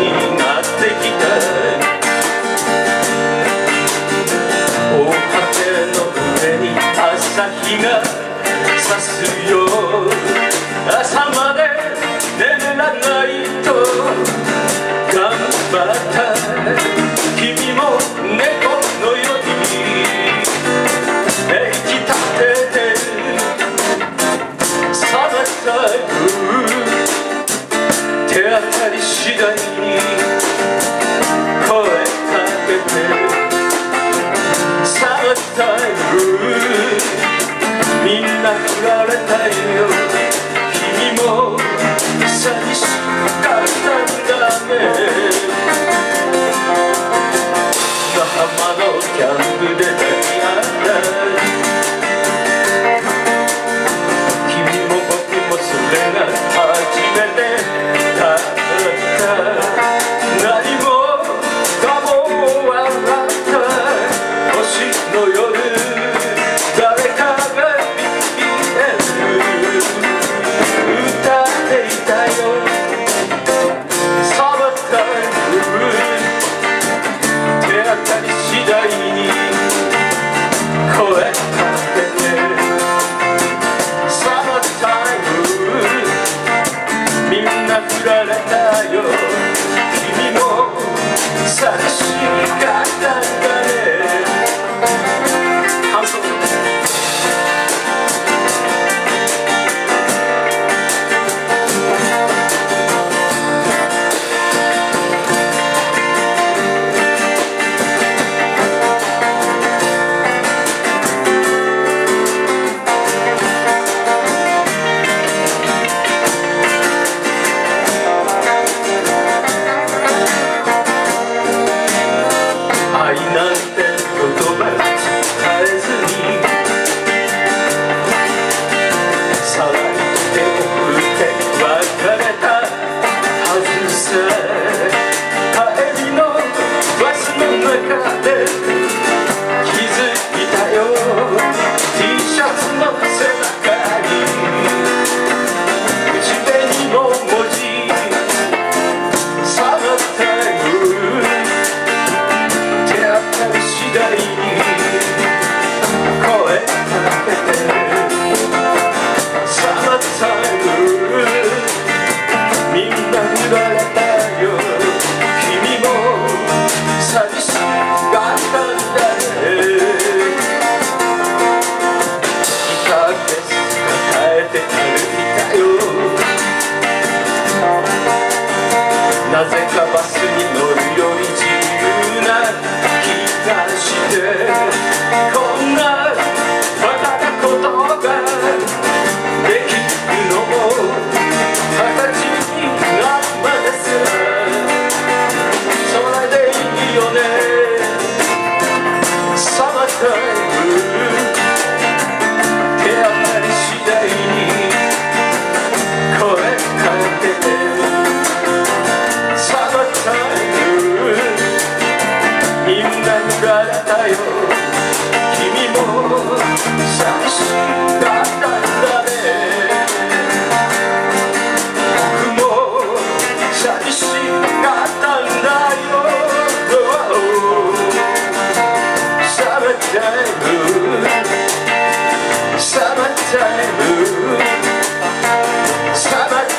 になってきた。おはての上に朝日が差すよ朝まで眠らないと頑張った。みんな振られたいよ。君も寂しかったんだね una pirola al tallo Yeah.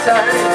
side.